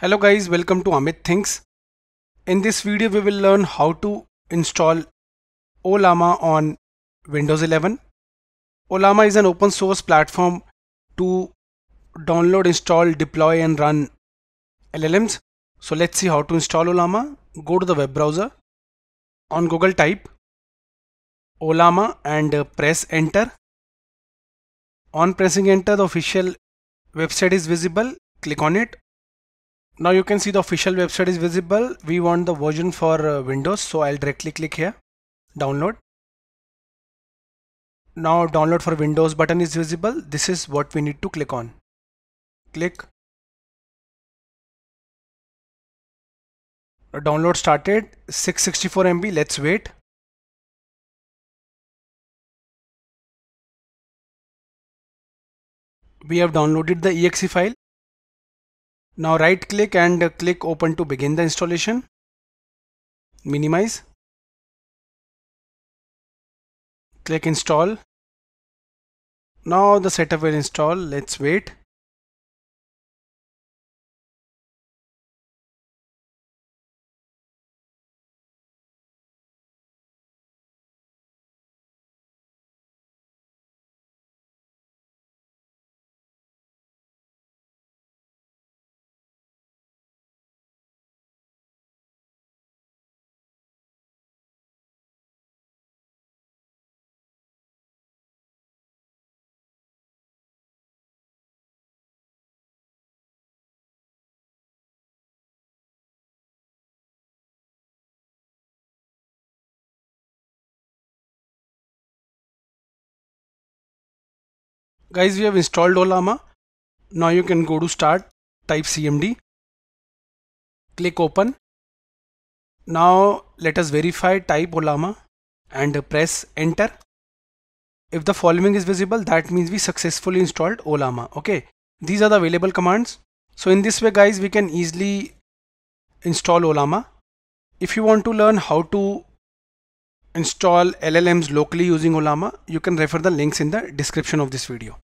Hello guys, welcome to Amit Thinks. In this video we will learn how to install Ollama on Windows 11. Ollama is an open source platform to download, install, deploy and run LLMs. So let's see how to install Ollama. Go to the web browser. On Google type Ollama and press enter. On pressing enter the official website is visible. Click on it now you can see the official website is visible. We want the version for uh, windows so i'll directly click here. Download. Now download for windows button is visible. This is what we need to click on. Click. Download started. 664 MB let's wait. We have downloaded the exe file now right click and click open to begin the installation. Minimize. Click install. Now the setup will install. Let's wait. Guys we have installed Ollama. Now you can go to start. Type cmd click open. Now let us verify type Ollama and press enter. If the following is visible that means we successfully installed Ollama. Okay. These are the available commands. So in this way guys we can easily install Ollama. If you want to learn how to install LLMs locally using Ollama, you can refer the links in the description of this video.